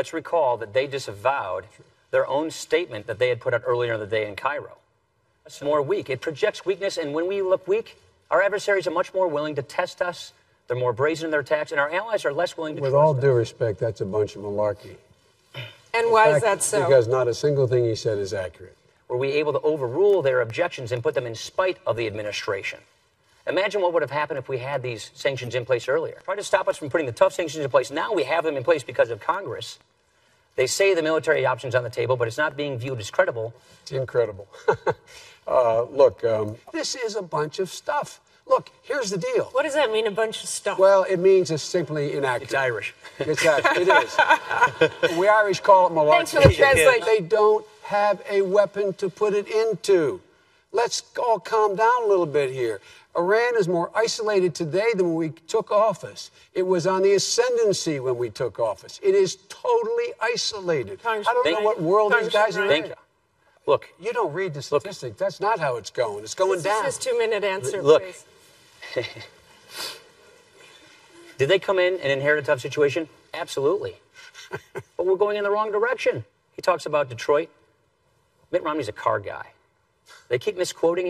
Let's recall that they disavowed their own statement that they had put out earlier in the day in Cairo. It's more weak. It projects weakness, and when we look weak, our adversaries are much more willing to test us. They're more brazen in their attacks, and our allies are less willing to With trust all us. due respect, that's a bunch of malarkey. And why is that so? Because not a single thing he said is accurate. Were we able to overrule their objections and put them in spite of the administration? Imagine what would have happened if we had these sanctions in place earlier. Try to stop us from putting the tough sanctions in place. Now we have them in place because of Congress. They say the military option's on the table, but it's not being viewed as credible. It's incredible. uh, look, um, this is a bunch of stuff. Look, here's the deal. what does that mean, a bunch of stuff? Well, it means it's simply inaccurate. It's Irish. It's that. It is. we Irish call it malarkey. Thanks for the translation. They don't have a weapon to put it into. Let's all calm down a little bit here. Iran is more isolated today than when we took office. It was on the ascendancy when we took office. It is totally isolated. I don't know what world these guys are Thank in. Look, You don't read the statistics. That's not how it's going. It's going this down. This is his two-minute answer, Look. please. did they come in and inherit a tough situation? Absolutely. but we're going in the wrong direction. He talks about Detroit. Mitt Romney's a car guy. They keep misquoting him.